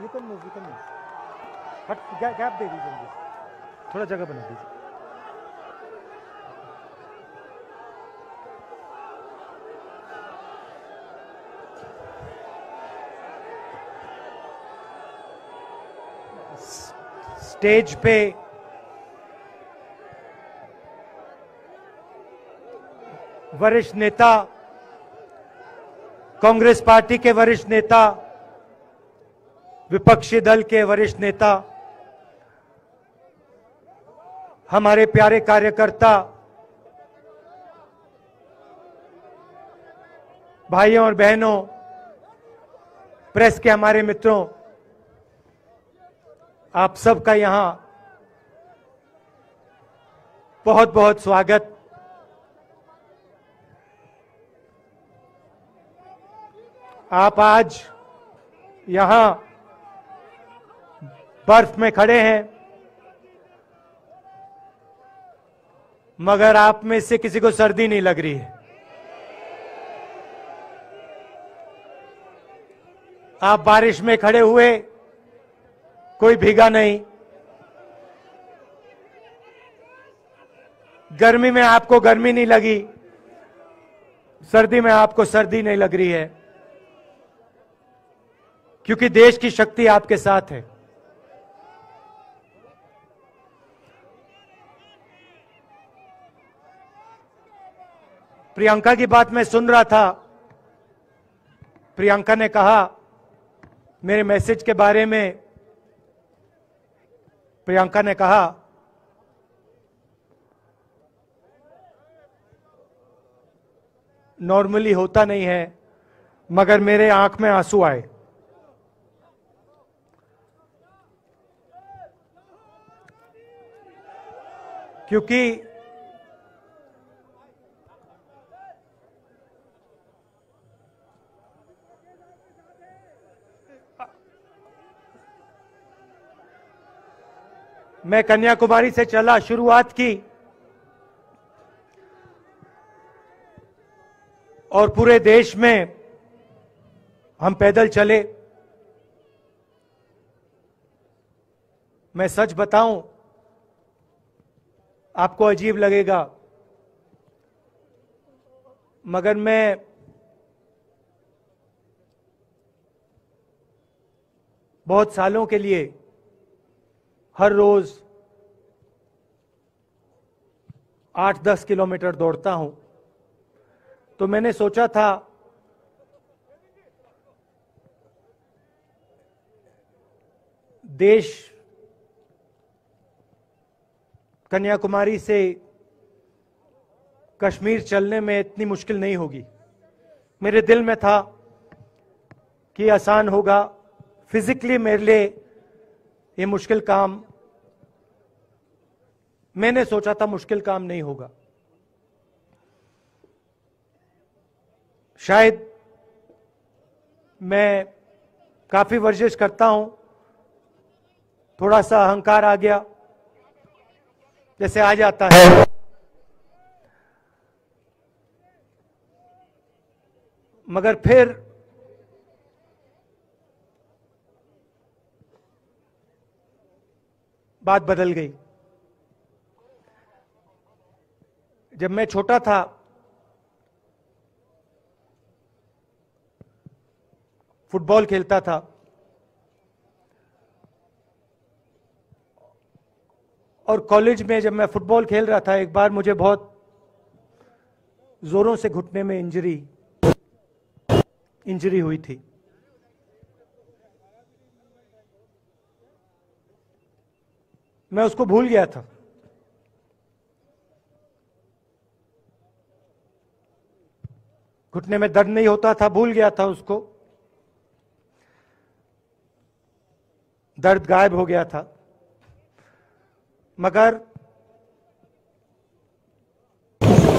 You can move you can move हट gap दे दीजिए मुझे थोड़ा जगह बना दीजिए। स्टेज पे वरिष्ठ नेता, कांग्रेस पार्टी के वरिष्ठ नेता विपक्षी दल के वरिष्ठ नेता, हमारे प्यारे कार्यकर्ता, भाइयों और बहनों, प्रेस के हमारे मित्रों, आप सबका यहाँ बहुत बहुत स्वागत। आप आज यहाँ बर्फ़ में खड़े हैं। मगर आप में से किसी को सर्दी नहीं लग रही है। आप बारिश में खड़े हुए, कोई भीगा नहीं। गर्मी में आपको गर्मी नहीं लगी, सर्दी में आपको सर्दी नहीं लग रही है। क्योंकि देश की शक्ति आपके साथ है। प्रियंका की बात मैं सुन रहा था। प्रियंका ने कहा, मेरे मैसेज के बारे में। प्रियंका ने कहा, नॉर्मली होता नहीं है, मगर मेरे आँख में आँसू आए। क्योंकि मैं कन्याकुमारी से चला, शुरुआत की। और पूरे देश में हम पैदल चले। मैं सच बताऊँ, आपको अजीब लगेगा, मगर मैं बहुत सालों के लिए हर रोज आठ दस किलोमीटर दौड़ता हूँ। तो मैंने सोचा था, देश कन्याकुमारी से कश्मीर चलने में इतनी मुश्किल नहीं होगी। मेरे दिल में था कि आसान होगा। फिजिकली मेरे लिए ये मुश्किल काम मैंने सोचा था मुश्किल काम नहीं होगा। शायद मैं काफ़ी वर्जिश करता हूँ, थोड़ा सा अहंकार आ गया, जैसे आ जाता है। मगर फिर बात बदल गई। जब मैं छोटा था, फुटबॉल खेलता था, और कॉलेज में जब मैं फुटबॉल खेल रहा था, एक बार मुझे बहुत जोरों से घुटने में इंजरी इंजरी हुई थी। मैं उसको भूल गया था। घुटने में दर्द नहीं होता था, भूल गया था उसको। दर्द गायब हो गया था। मगर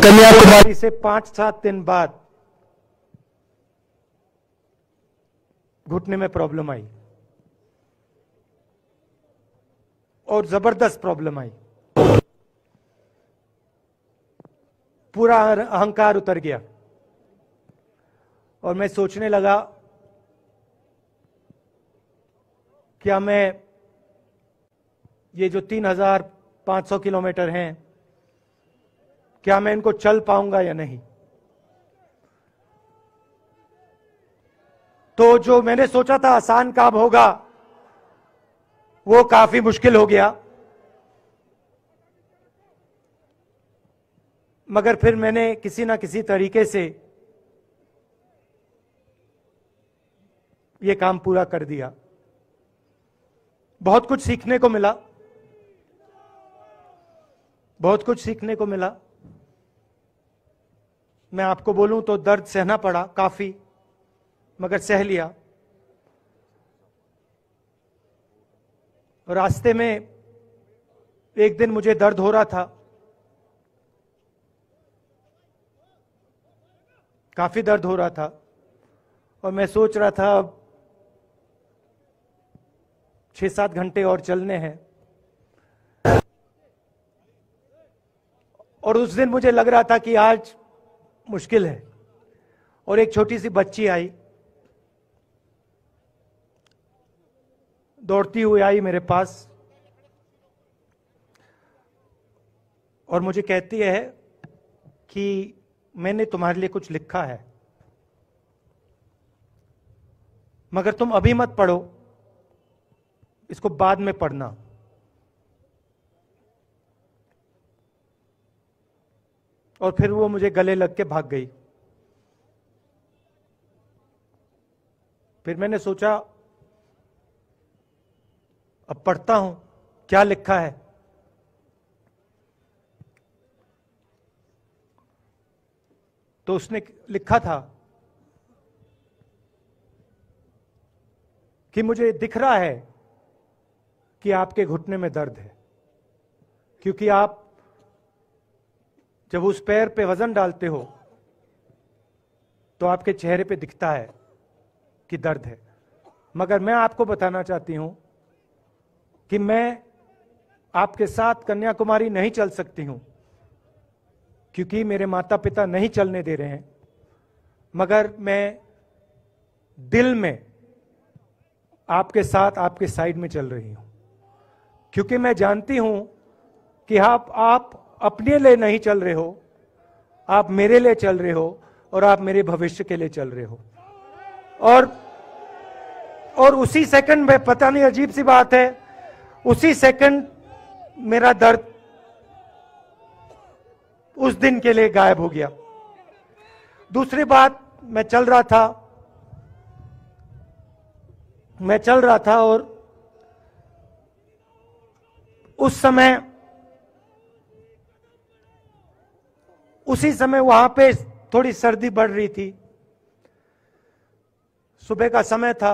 कन्याकुमारी से पाँच सात दिन बाद घुटने में प्रॉब्लम आई। और ज़बरदस्त प्रॉब्लम आई। पूरा अहंकार उतर गया। और मैं सोचने लगा क्या मैं ये जो 3,500 किलोमीटर हैं क्या मैं इनको चल पाऊँगा या नहीं? तो जो मैंने सोचा था आसान काम होगा वो काफ़ी मुश्किल हो गया। मगर फिर मैंने किसी ना किसी तरीके से ये काम पूरा कर दिया। बहुत कुछ सीखने को मिला। बहुत कुछ सीखने को मिला। मैं आपको बोलूँ तो दर्द सहना पड़ा काफ़ी, मगर सह लिया। रास्ते में एक दिन मुझे दर्द हो रहा था। काफ़ी दर्द हो रहा था और मैं सोच रहा था अब छह सात घंटे और चलने हैं। और उस दिन मुझे लग रहा था कि आज मुश्किल है और एक छोटी सी बच्ची आई। दौड़ती हुई आई मेरे पास। और मुझे कहती है कि मैंने तुम्हारे लिए कुछ लिखा है, मगर तुम अभी मत पढ़ो, इसको बाद में पढ़ना। और फिर वो मुझे गले लग के भाग गई। फिर मैंने सोचा अब पढ़ता हूँ, क्या लिखा है? तो उसने लिखा था कि मुझे दिख रहा है कि आपके घुटने में दर्द है, क्योंकि आप जब उस पैर पे वज़न डालते हो तो आपके चेहरे पे दिखता है कि दर्द है। मगर मैं आपको बताना चाहती हूँ कि मैं आपके साथ कन्याकुमारी नहीं चल सकती हूँ, क्योंकि मेरे माता पिता नहीं चलने दे रहे हैं। मगर मैं दिल में आपके साथ आपके साइड में चल रही हूँ, क्योंकि मैं जानती हूँ कि आप आप अपने लिए नहीं चल रहे हो, आप मेरे लिए चल रहे हो और आप मेरे भविष्य के लिए चल रहे हो। और और उसी सेकंड में पता नहीं अजीब सी बात है उसी सेकंड मेरा दर्द उस दिन के लिए गायब हो गया। दूसरी बात, मैं चल रहा था। मैं चल रहा था और उस समय, उसी समय वहाँ पे थोड़ी सर्दी बढ़ रही थी। सुबह का समय था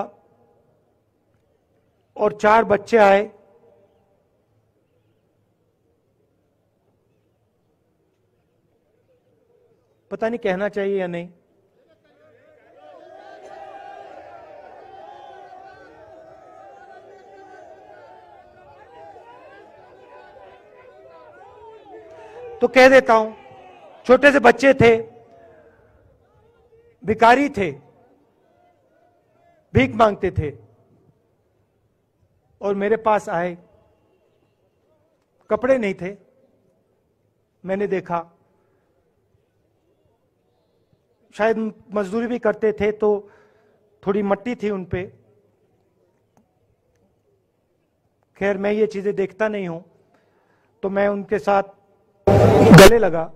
और चार बच्चे आए। पता नहीं कहना चाहिए या नहीं। तो कह देता हूँ, छोटे से बच्चे थे भिकारी थे, भीख मांगते थे, और मेरे पास आए, कपड़े नहीं थे, मैंने देखा शायद मजदूरी भी करते थे तो थोड़ी मट्टी थी उन पे। खैर, मैं ये चीज़ें देखता नहीं हूँ तो मैं उनके साथ गले लगा।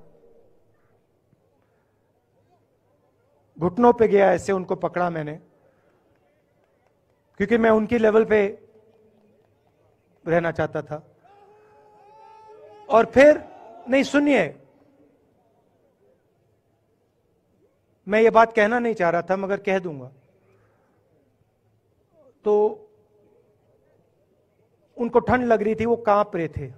घुटनों पे गया ऐसे उनको पकड़ा मैंने, क्योंकि मैं उनकी लेवल पे रहना चाहता था। और फिर, नहीं, सुनिए मैं ये बात कहना नहीं चाह रहा था, मगर कह दूँगा। तो उनको ठंड लग रही थी, वो काँप रहे थे।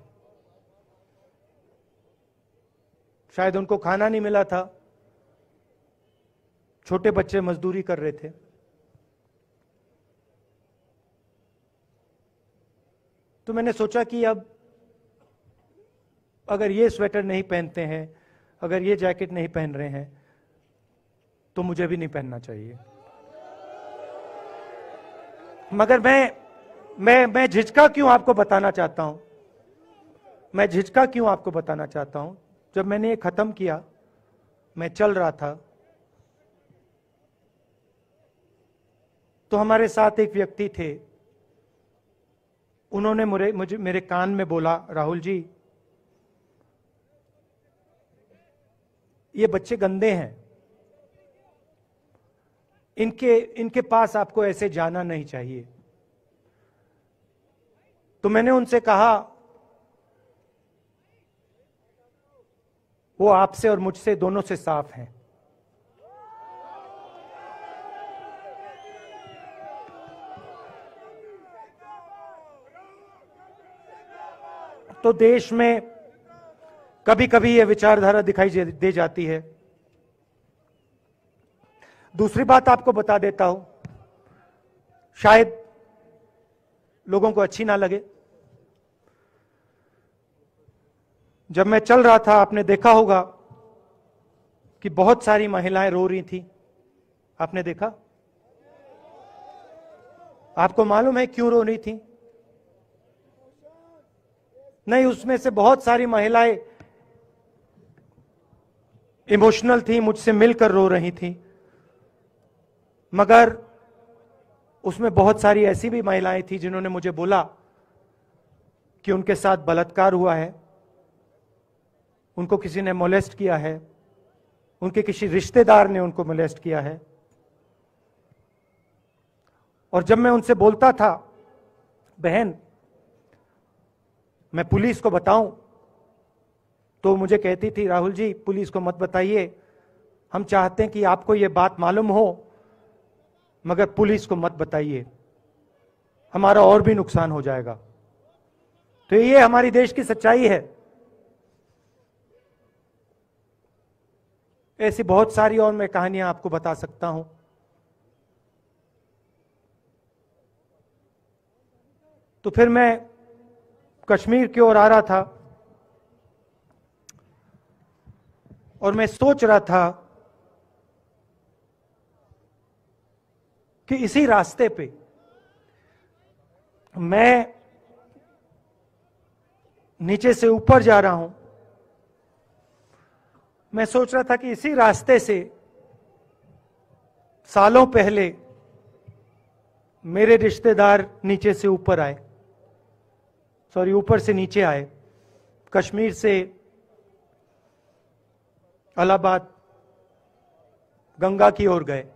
शायद उनको खाना नहीं मिला था। छोटे बच्चे मजदूरी कर रहे थे। तो मैंने सोचा कि अब अगर ये स्वेटर नहीं पहनते हैं, अगर ये जैकेट नहीं पहन रहे हैं तो मुझे भी नहीं पहनना चाहिए। मगर मैं मैं मैं झिझका क्यों आपको बताना चाहता हूँ? मैं झिझका क्यों आपको बताना चाहता हूँ? जब मैंने ये खत्म किया, मैं चल रहा था तो हमारे साथ एक व्यक्ति थे। उन्होंने मुझे मुझे, मेरे कान में बोला, राहुल जी, ये बच्चे गंदे हैं। इनके इनके पास आपको ऐसे जाना नहीं चाहिए। तो मैंने उनसे कहा, वो आपसे और मुझसे दोनों से साफ़ हैं। तो देश में कभी कभी यह विचारधारा दिखाई दे जाती है। दूसरी बात आपको बता देता हूँ। शायद लोगों को अच्छी ना लगे। जब मैं चल रहा था, आपने देखा होगा कि बहुत सारी महिलाएँ रो रही थी। आपने देखा? आपको मालूम है क्यों रो रही थी? नहीं, उसमें से बहुत सारी महिलाएँ इमोशनल थी, मुझसे मिलकर रो रही थी। मगर उसमें बहुत सारी ऐसी भी महिलाएँ थी जिन्होंने मुझे बोला कि उनके साथ बलात्कार हुआ है, उनको किसी ने मोलेस्ट किया है, उनके किसी रिश्तेदार ने उनको मोलेस्ट किया है। और जब मैं उनसे बोलता था, बहन, मैं पुलिस को बताऊँ तो मुझे कहती थी, राहुल जी, पुलिस को मत बताइए, हम चाहते हैं कि आपको यह बात मालूम हो मगर पुलिस को मत बताइए। हमारा और भी नुकसान हो जाएगा। तो ये हमारी देश की सच्चाई है। ऐसी बहुत सारी और मैं कहानियाँ आपको बता सकता हूँ। तो फिर मैं कश्मीर की ओर आ रहा था और मैं सोच रहा था कि इसी रास्ते पे मैं नीचे से ऊपर जा रहा हूँ। मैं सोच रहा था कि इसी रास्ते से सालों पहले मेरे रिश्तेदार नीचे से ऊपर आए। सॉरी, ऊपर से नीचे आए। कश्मीर से अलाहाबाद, गंगा की ओर गए।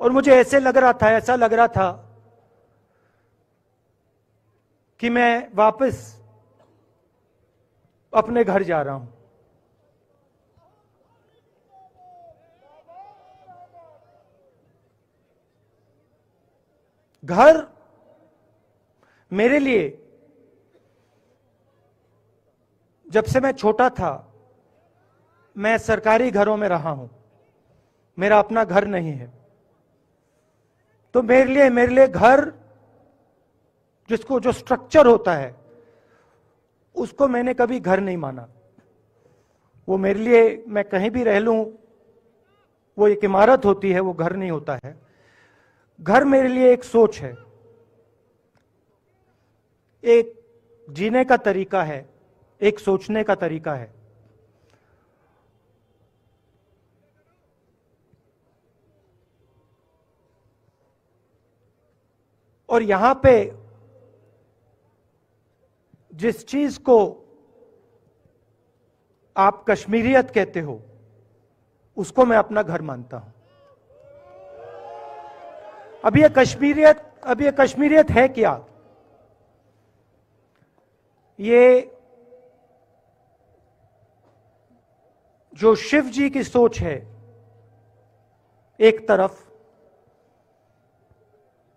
और मुझे ऐसे लग रहा था, ऐसा लग रहा था कि मैं वापस अपने घर जा रहा हूँ। घर मेरे लिए, जब से मैं छोटा था, मैं सरकारी घरों में रहा हूँ। मेरा अपना घर नहीं है। तो मेरे लिए मेरे लिए घर जिसको जो स्ट्रक्चर होता है, उसको मैंने कभी घर नहीं माना। वो मेरे लिए, मैं कहीं भी रह लूँ, वो एक इमारत होती है, वो घर नहीं होता है। घर मेरे लिए एक सोच है। एक जीने का तरीका है, एक सोचने का तरीका है। और यहाँ पे जिस चीज़ को आप कश्मीरियत कहते हो, उसको मैं अपना घर मानता हूँ। अब ये कश्मीरियत, अब ये कश्मीरियत है क्या? ये जो शिव जी की सोच है, एक तरफ़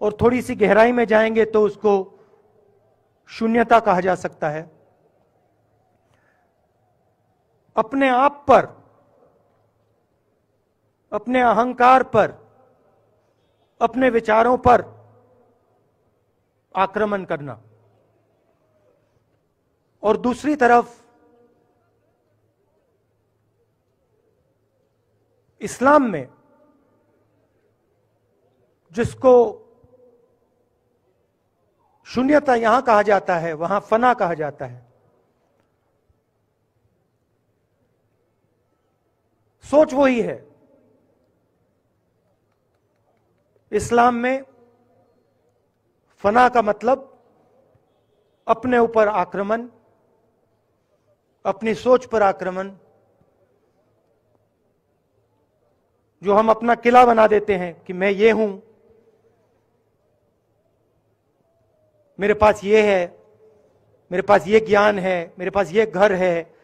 और थोड़ी सी गहराई में जाएँगे तो उसको शून्यता कहा जा सकता है। अपने आप पर, अपने अहंकार पर, अपने विचारों पर आक्रमण करना। और दूसरी तरफ़, इस्लाम में जिसको शून्यता यहाँ कहा जाता है, वहाँ फना कहा जाता है। सोच वही है। इस्लाम में फना का मतलब अपने ऊपर आक्रमण, अपनी सोच पर आक्रमण, जो हम अपना किला बना देते हैं कि मैं ये हूँ मेरे पास ये है, मेरे पास ये ज्ञान है, मेरे पास ये घर है।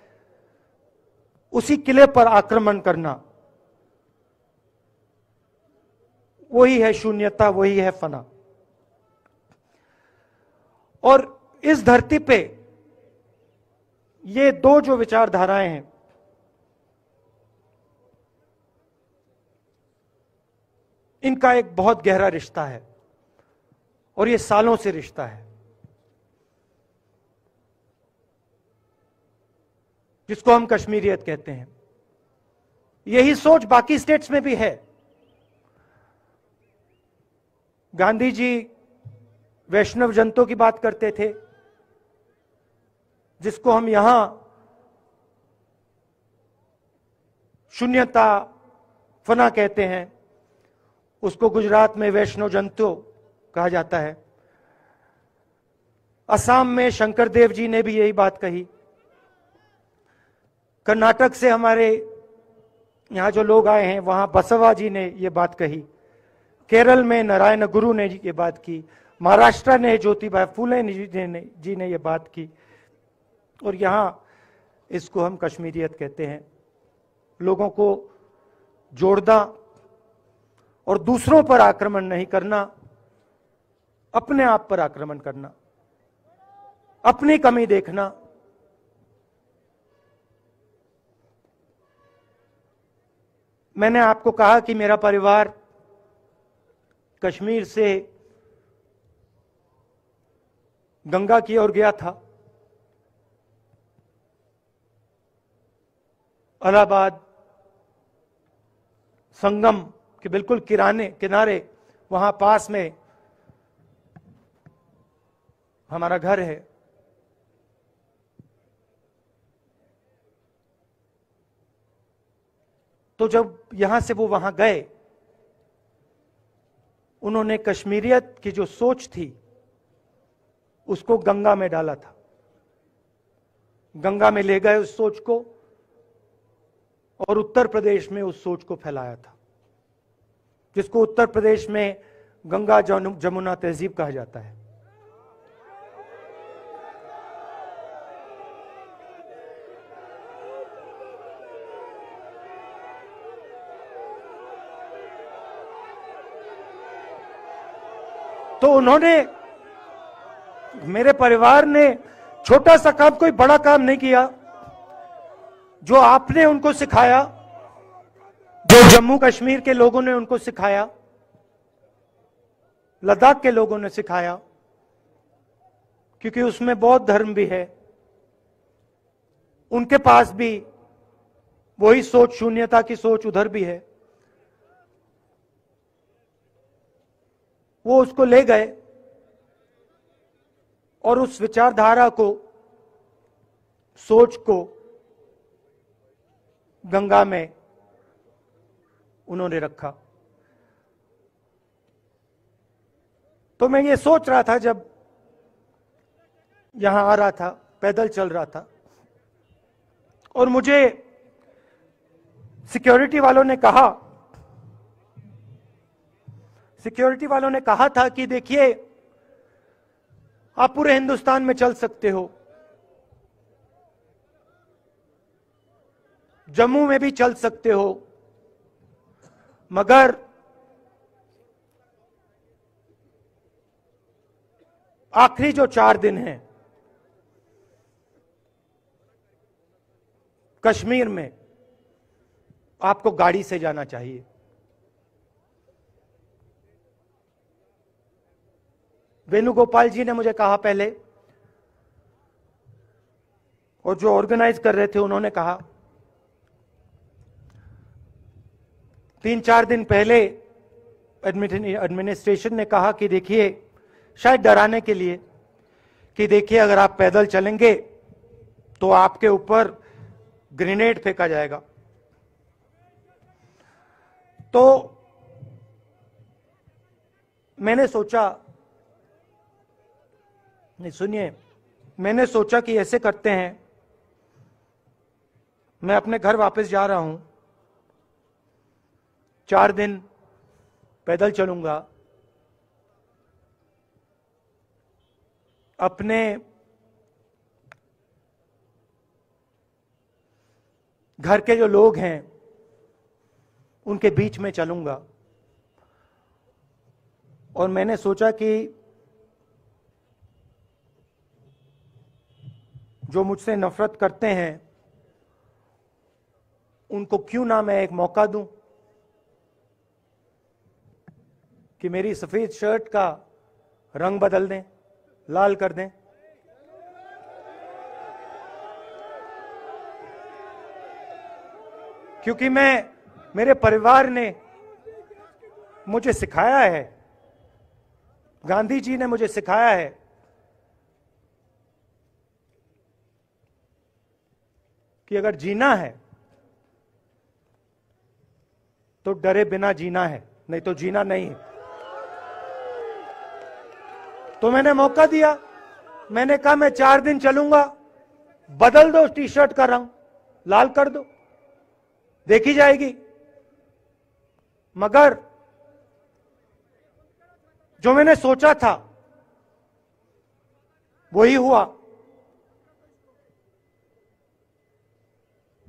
उसी किले पर आक्रमण करना। वही है शून्यता, वही है फना। और इस धरती पे ये दो जो विचारधाराएँ हैं, इनका एक बहुत गहरा रिश्ता है। और ये सालों से रिश्ता है। जिसको हम कश्मीरियत कहते हैं। यही सोच बाकी स्टेट्स में भी है। गांधी जी वैष्णव जनतों की बात करते थे, जिसको हम यहाँ शून्यता फना कहते हैं। उसको गुजरात में वैष्णव जंतु कहा जाता है। असम में शंकर देव जी ने भी यही बात कही। कर्नाटक से हमारे यहाँ जो लोग आए हैं, वहाँ बसवा जी ने यह बात कही। केरल में नारायण गुरु ने ये बात की। महाराष्ट्र ने ज्योतिबा फूले जी ने जी ने ये बात की। और यहाँ इसको हम कश्मीरियत कहते हैं। लोगों को जोड़ना और दूसरों पर आक्रमण नहीं करना अपने आप पर आक्रमण करना, अपनी कमी देखना। मैंने आपको कहा कि मेरा परिवार कश्मीर से गंगा की ओर गया था। अलाहाबाद संगम के बिल्कुल किराने, किनारे, वहाँ पास में हमारा घर है। तो जब यहाँ से वो वहाँ गए, उन्होंने कश्मीरियत की जो सोच थी, उसको गंगा में डाला था। गंगा में ले गए उस सोच को और उत्तर प्रदेश में उस सोच को फैलाया था, जिसको उत्तर प्रदेश में गंगा जमुना तहजीब कहा जाता है। तो उन्होंने, मेरे परिवार ने छोटा सा काम, कोई बड़ा काम नहीं किया। जो आपने उनको सिखाया, जो जम्मू कश्मीर के लोगों ने उनको सिखाया, लद्दाख के लोगों ने सिखाया, क्योंकि उसमें बौद्ध धर्म भी है। उनके पास भी वही सोच, शून्यता की सोच उधर भी है। वो उसको ले गए और उस विचारधारा को, सोच को गंगा में उन्होंने रखा। तो मैं ये सोच रहा था जब यहाँ आ रहा था, पैदल चल रहा था, और मुझे सिक्योरिटी वालों ने कहा सिक्योरिटी वालों ने कहा था कि देखिए, आप पूरे हिंदुस्तान में चल सकते हो। जम्मू में भी चल सकते हो। मगर आखिरी जो चार दिन हैं, कश्मीर में आपको गाड़ी से जाना चाहिए। वेणुगोपाल जी ने मुझे कहा पहले, और जो ऑर्गेनाइज कर रहे थे उन्होंने कहा, तीन चार दिन पहले एडमिनिस्ट्रेशन ने कहा कि देखिए, शायद डराने के लिए, कि देखिए अगर आप पैदल चलेंगे तो आपके ऊपर ग्रेनेड फेंका जाएगा। तो मैंने सोचा नहीं, सुनिए, मैंने सोचा कि ऐसे करते हैं। मैं अपने घर वापस जा रहा हूँ। चार दिन पैदल चलूँगा। अपने घर के जो लोग हैं, उनके बीच में चलूँगा। और मैंने सोचा कि जो मुझसे नफरत करते हैं, उनको क्यों ना मैं एक मौका दूँ कि मेरी सफ़ेद शर्ट का रंग बदल दें, लाल कर दें? क्योंकि मैं, मेरे परिवार ने मुझे सिखाया है, गांधी जी ने मुझे सिखाया है कि अगर जीना है तो डरे बिना जीना है, नहीं तो जीना नहीं है। तो मैंने मौका दिया, मैंने कहा, मैं चार दिन चलूँगा, बदल दो टी शर्ट का रंग, लाल कर दो, देखी जाएगी। मगर जो मैंने सोचा था, वही हुआ।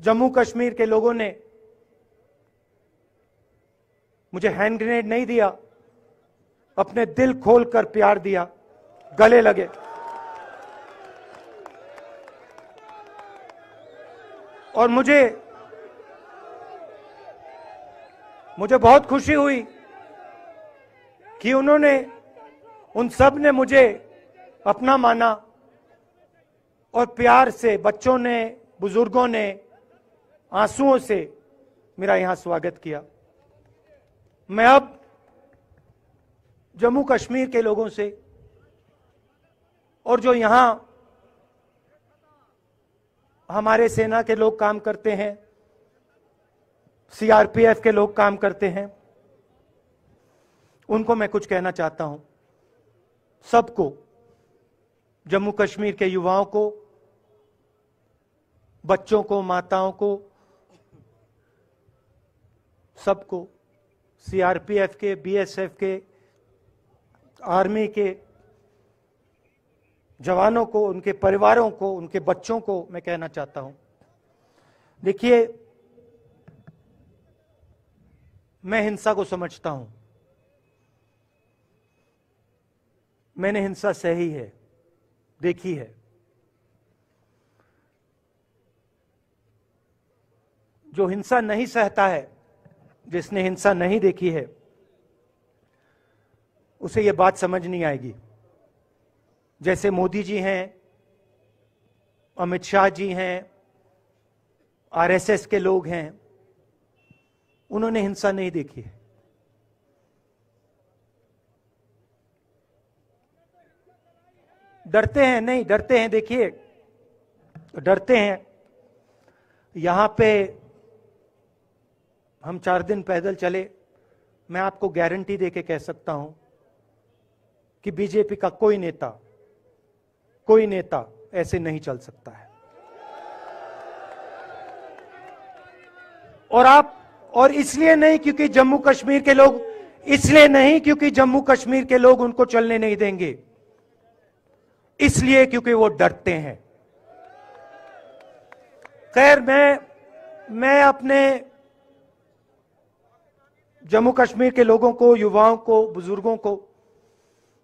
जम्मू कश्मीर के लोगों ने मुझे हैंड ग्रेनेड नहीं दिया, अपने दिल खोलकर प्यार दिया, गले लगे। और मुझे मुझे बहुत खुशी हुई कि उन्होंने, उन सबने मुझे अपना माना और प्यार से बच्चों ने, बुज़ुर्गों ने आंसुओं से मेरा यहाँ स्वागत किया। मैं अब जम्मू कश्मीर के लोगों से और जो यहाँ हमारे सेना के लोग काम करते हैं, सीआरपीएफ के लोग काम करते हैं, उनको मैं कुछ कहना चाहता हूँ। सबको, जम्मू कश्मीर के युवाओं को, बच्चों को, माताओं को सबको सीआरपीएफ के बीएसएफ के आर्मी के जवानों को, उनके परिवारों को, उनके बच्चों को मैं कहना चाहता हूँ। देखिए, मैं हिंसा को समझता हूँ। मैंने हिंसा सही है, देखी है। जो हिंसा नहीं सहता है जिसने हिंसा नहीं देखी है, उसे यह बात समझ नहीं आएगी। जैसे मोदी जी हैं, अमित शाह जी हैं, आरएसएस के लोग हैं, उन्होंने हिंसा नहीं देखी है। डरते हैं, नहीं, डरते हैं, देखिए, डरते हैं। यहाँ पे हम चार दिन पैदल चले, मैं आपको गारंटी देके कह सकता हूँ कि बीजेपी का कोई नेता कोई नेता ऐसे नहीं चल सकता है। और आप, और इसलिए नहीं क्योंकि जम्मू कश्मीर के लोग, इसलिए नहीं क्योंकि जम्मू कश्मीर के लोग उनको चलने नहीं देंगे, इसलिए क्योंकि वो डरते हैं। खैर, मैं मैं अपने जम्मू कश्मीर के लोगों को, युवाओं को, बुज़ुर्गों को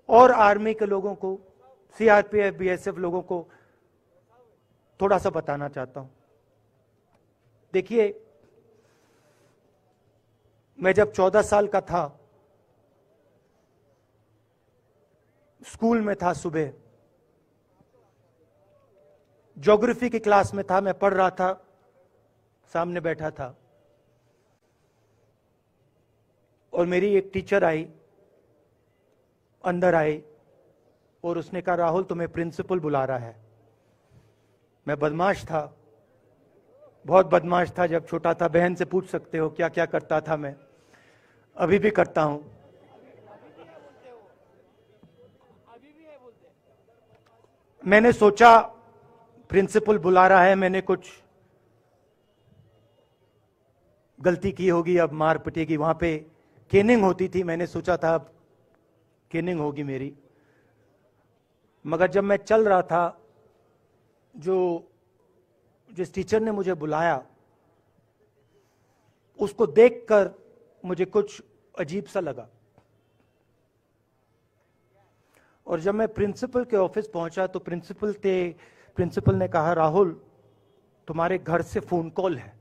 और आर्मी के लोगों को सीआरपीएफ बीएसएफ लोगों को थोड़ा सा बताना चाहता हूँ। देखिए, मैं जब 14 साल का था, स्कूल में था सुबह। ज्योग्राफी की क्लास में था, मैं पढ़ रहा था, सामने बैठा था। और मेरी एक टीचर आई, अंदर आई, और उसने कहा, राहुल, तुम्हें प्रिंसिपल बुला रहा है। मैं बदमाश था, बहुत बदमाश था, जब छोटा था, बहन से पूछ सकते हो क्या क्या करता था मैं। अभी भी करता हूँ। मैंने सोचा प्रिंसिपल बुला रहा है, मैंने कुछ गलती की होगी, अब मार पिटेगी वहाँ पे। केनिंग होती थी, मैंने सोचा था अब केनिंग होगी मेरी। मगर जब मैं चल रहा था, जो, जिस टीचर ने मुझे बुलाया, उसको देखकर मुझे कुछ अजीब सा लगा। और जब मैं प्रिंसिपल के ऑफ़िस पहुँचा तो प्रिंसिपल थे प्रिंसिपल ने कहा, राहुल, तुम्हारे घर से फ़ोन कॉल है।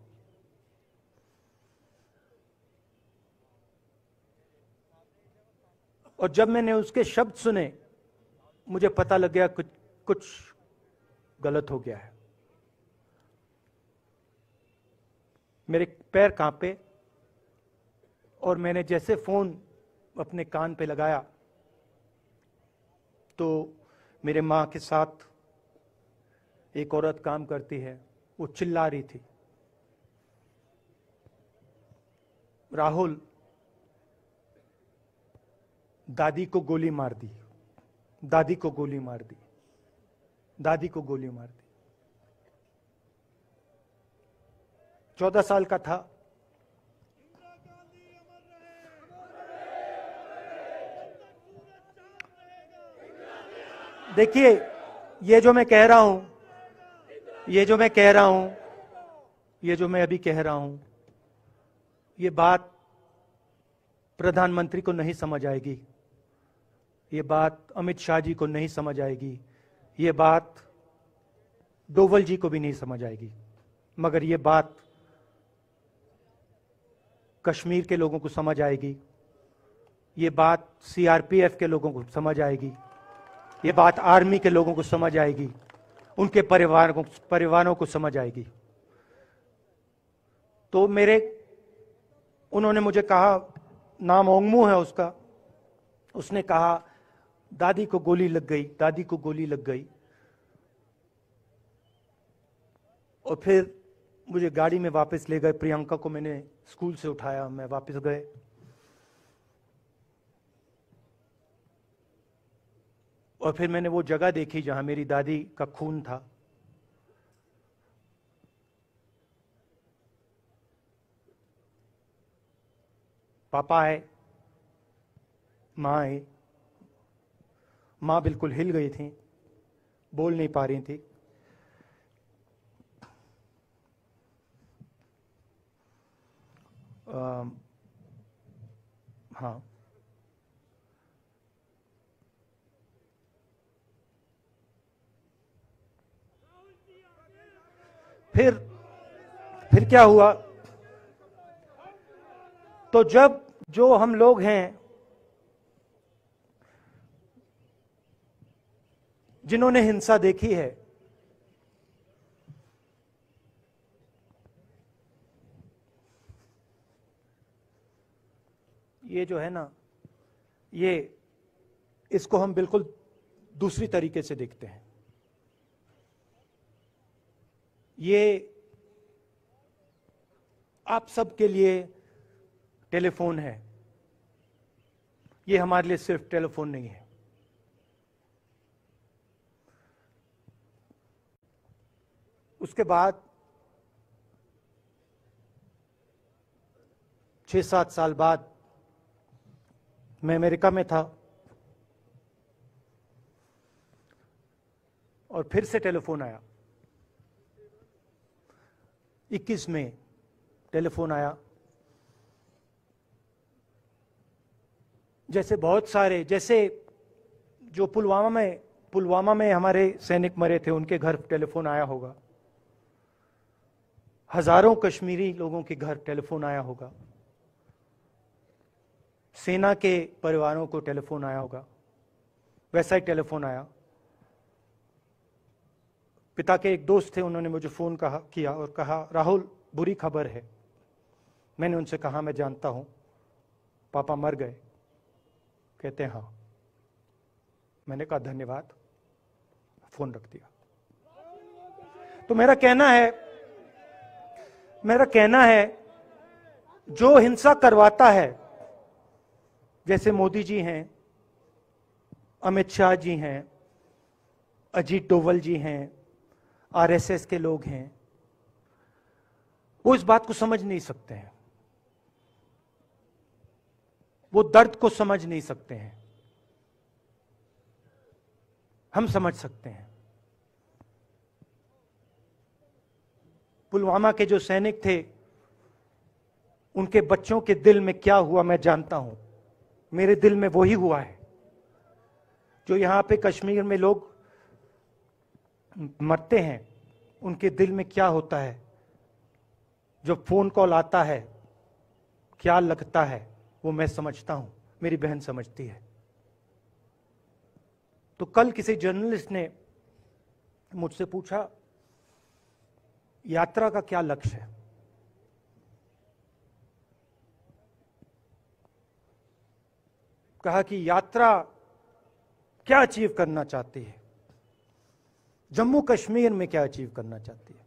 और जब मैंने उसके शब्द सुने, मुझे पता लग गया कुछ कुछ गलत हो गया है। मेरे पैर कांपे और मैंने जैसे फ़ोन अपने कान पे लगाया तो मेरे माँ के साथ एक औरत काम करती है, वो चिल्ला रही थी। राहुल दादी को गोली मार दी। दादी को गोली मार दी। दादी को गोली मार दी। चौदह साल का था। देखिए, ये जो मैं कह रहा हूँ, ये जो मैं कह रहा हूँ, ये जो मैं अभी कह रहा हूँ, ये बात प्रधानमंत्री को नहीं समझ आएगी। ये बात अमित शाह जी को नहीं समझ आएगी। ये बात डोवल जी को भी नहीं समझ आएगी। मगर ये बात कश्मीर के लोगों को समझ आएगी। ये बात सीआरपीएफ के लोगों को समझ आएगी। ये बात आर्मी के लोगों को समझ आएगी। उनके परिवार को, परिवारों को समझ आएगी। तो मेरे, उन्होंने मुझे कहा, नाम ओंगमू है उसका। उसने कहा दादी को गोली लग गई, दादी को गोली लग गई। और फिर मुझे गाड़ी में वापस ले गए। प्रियंका को मैंने स्कूल से उठाया, मैं वापस गए। और फिर मैंने वो जगह देखी जहाँ मेरी दादी का खून था। पापा आए, माँ आई। माँ बिल्कुल हिल गई थी बोल नहीं पा रही थी। आ, हाँ। फिर फिर क्या हुआ? तो जब जो हम लोग हैं जिन्होंने हिंसा देखी है। ये जो है ना, ये इसको हम बिल्कुल दूसरी तरीके से देखते हैं। ये आप सबके लिए टेलीफोन है। ये हमारे लिए सिर्फ़ टेलीफोन नहीं है। उसके बाद छह सात साल बाद मैं अमेरिका में था और फिर से टेलीफोन आया। 21 में टेलीफोन आया। जैसे बहुत सारे, जैसे जो पुलवामा में पुलवामा में हमारे सैनिक मरे थे, उनके घर टेलीफोन आया होगा। हज़ारों कश्मीरी लोगों के घर टेलीफोन आया होगा। सेना के परिवारों को टेलीफोन आया होगा। वैसा ही टेलीफोन आया। पिता के एक दोस्त थे, उन्होंने मुझे फ़ोन कहा, किया और कहा, राहुल, बुरी खबर है। मैंने उनसे कहा, मैं जानता हूँ। पापा मर गए। कहते हैं हाँ। मैंने कहा, धन्यवाद। फ़ोन रख दिया। तो मेरा कहना है मेरा कहना है, जो हिंसा करवाता है, जैसे मोदी जी हैं, अमित शाह जी हैं, अजीत डोवल जी हैं, आरएसएस के लोग हैं, वो इस बात को समझ नहीं सकते हैं। वो दर्द को समझ नहीं सकते हैं। हम समझ सकते हैं। पुलवामा के जो सैनिक थे, उनके बच्चों के दिल में क्या हुआ मैं जानता हूँ। मेरे दिल में वही हुआ है, जो यहाँ पे कश्मीर में लोग मरते हैं, उनके दिल में क्या होता है? जो फ़ोन कॉल आता है, क्या लगता है, वो मैं समझता हूँ, मेरी बहन समझती है। तो कल किसी जर्नलिस्ट ने मुझसे पूछा यात्रा का क्या लक्ष्य है? कहा कि यात्रा क्या अचीव करना चाहती है? जम्मू कश्मीर में क्या अचीव करना चाहती है?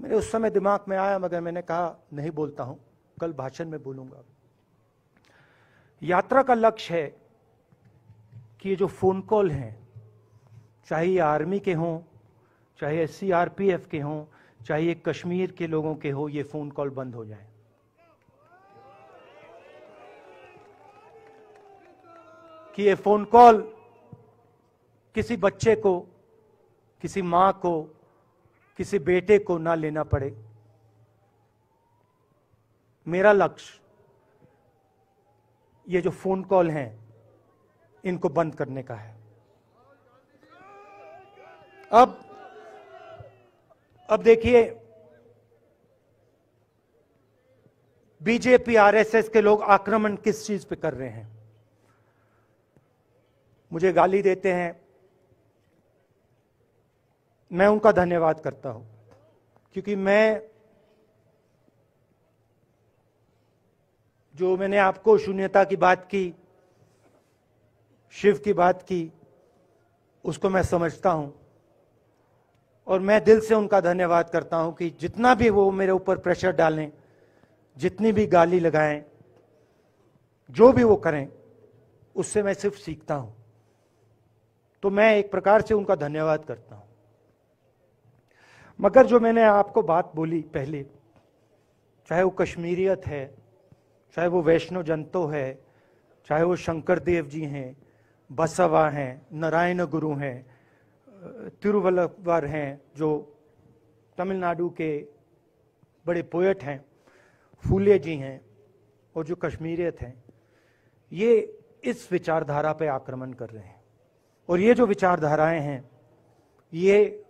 मेरे उस समय दिमाग में आया, मगर मैंने कहा, नहीं बोलता हूँ। कल भाषण में बोलूँगा। यात्रा का लक्ष्य है कि ये जो फ़ोन कॉल हैं, चाहे आर्मी के हों चाहे एस के हों, चाहे कश्मीर के लोगों के हो, ये फ़ोन कॉल बंद हो जाए। कि ये फ़ोन कॉल किसी बच्चे को, किसी माँ को, किसी बेटे को ना लेना पड़े। मेरा लक्ष्य, ये जो फ़ोन कॉल हैं, इनको बंद करने का है। अब अब देखिए, बीजेपी, आरएसएस के लोग आक्रमण किस चीज़ पे कर रहे हैं? मुझे गाली देते हैं। मैं उनका धन्यवाद करता हूँ, क्योंकि मैं जो मैंने आपको शून्यता की बात की, शिव की बात की, उसको मैं समझता हूँ। और मैं दिल से उनका धन्यवाद करता हूँ कि जितना भी वो मेरे ऊपर प्रेशर डालें, जितनी भी गाली लगाएँ, जो भी वो करें, उससे मैं सिर्फ़ सीखता हूँ। तो मैं एक प्रकार से उनका धन्यवाद करता हूँ। मगर जो मैंने आपको बात बोली पहले, चाहे वो कश्मीरियत है, चाहे वो वैष्णो जंतो है, चाहे वो शंकर देव जी हैं, बसवा हैं, नारायण गुरु हैं तिरुवल्लवर हैं, जो तमिलनाडु के बड़े पोएट हैं, फूले जी हैं और जो कश्मीरियत हैं, ये इस विचारधारा पे आक्रमण कर रहे हैं। और ये जो विचारधाराएँ हैं, ये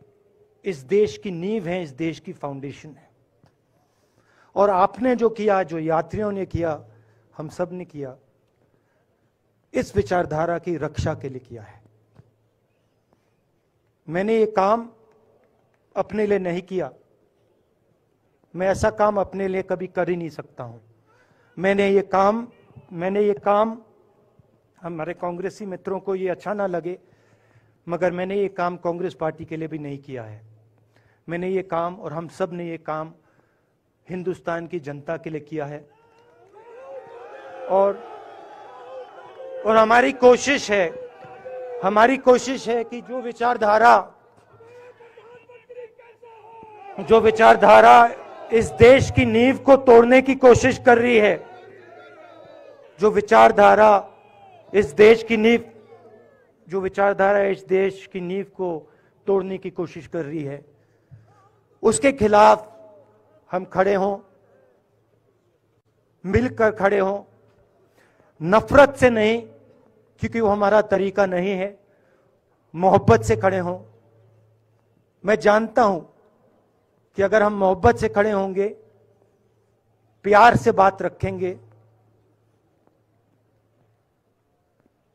इस देश की नींव है, इस देश की फाउंडेशन है। और आपने जो किया, जो यात्रियों ने किया, हम सबने किया, इस विचारधारा की रक्षा के लिए किया है। मैंने ये काम अपने लिए नहीं किया। मैं ऐसा काम अपने लिए कभी कर ही नहीं सकता हूँ। मैंने ये काम, मैंने ये काम, हमारे कांग्रेसी मित्रों को ये अच्छा ना लगे, मगर मैंने ये काम कांग्रेस पार्टी के लिए भी नहीं किया है। मैंने ये काम और हम सबने ये काम हिंदुस्तान की जनता के लिए किया है। और और हमारी कोशिश है हमारी कोशिश है कि जो विचारधारा जो विचारधारा इस देश की नींव को तोड़ने की कोशिश कर रही है, जो विचारधारा इस देश की नींव, जो विचारधारा इस देश की नींव को तोड़ने की कोशिश कर रही है, उसके खिलाफ हम खड़े हों, मिलकर खड़े हों, नफरत से नहीं क्योंकि वो हमारा तरीका नहीं है। मोहब्बत से खड़े हों। मैं जानता हूँ कि अगर हम मोहब्बत से खड़े होंगे, प्यार से बात रखेंगे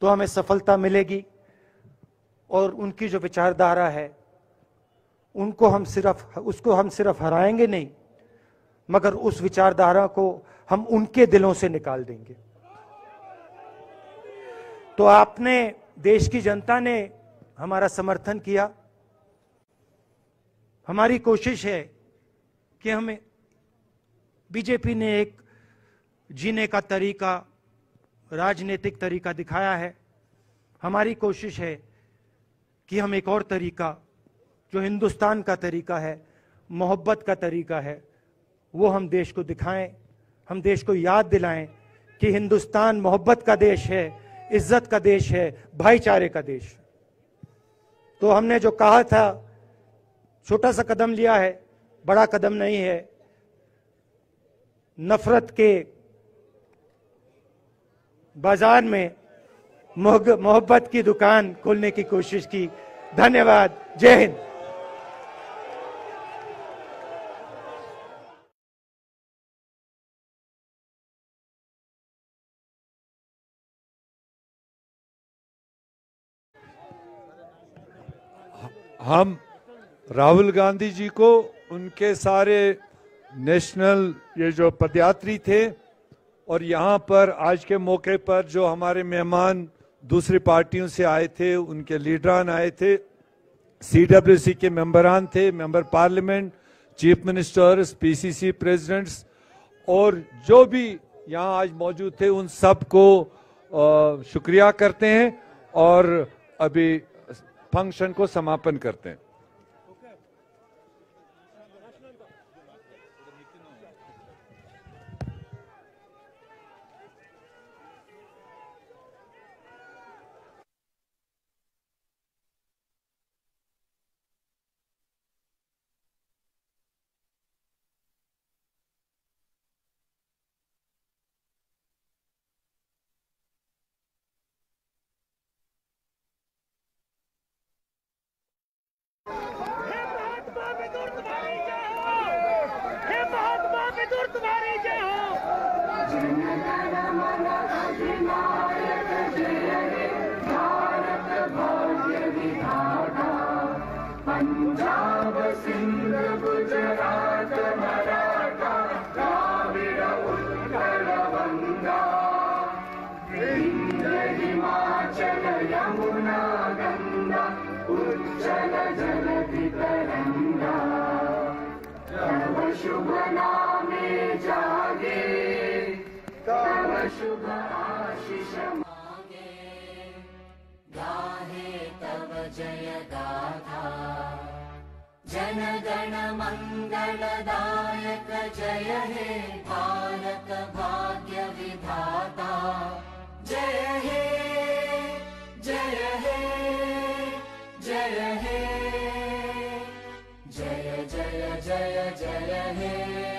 तो हमें सफलता मिलेगी और उनकी जो विचारधारा है, उनको हम सिर्फ़, उसको हम सिर्फ़ हराएँगे नहीं, मगर उस विचारधारा को हम उनके दिलों से निकाल देंगे। तो आपने, देश की जनता ने हमारा समर्थन किया। हमारी कोशिश है कि हमें बीजेपी ने एक जीने का तरीका, राजनीतिक तरीका दिखाया है। हमारी कोशिश है कि हम एक और तरीका, जो हिंदुस्तान का तरीका है, मोहब्बत का तरीका है, वो हम देश को दिखाएँ। हम देश को याद दिलाएँ कि हिंदुस्तान मोहब्बत का देश है इज़्ज़त का देश है, भाईचारे का देश तो हमने जो कहा था, छोटा सा कदम लिया है, बड़ा कदम नहीं है। नफरत के बाज़ार में मोहब्बत की दुकान खोलने की कोशिश की। धन्यवाद, जय हिंद। हम राहुल गांधी जी को, उनके सारे नेशनल ये जो पदयात्री थे, और यहाँ पर आज के मौके पर जो हमारे मेहमान दूसरी पार्टियों से आए थे, उनके लीडरान आए थे सीडब्ल्यूसी के मेंबरान थे, member parliament, chief ministers PCC presidents, और जो भी यहाँ आज मौजूद थे, उन सबको शुक्रिया करते हैं। और अभी फ़ंक्शन को समापन करते हैं। जय मङ्गलदायक जय हे भारत भाग्य विधाता। जय हे जय हे जय हे। जय जय जय जय हे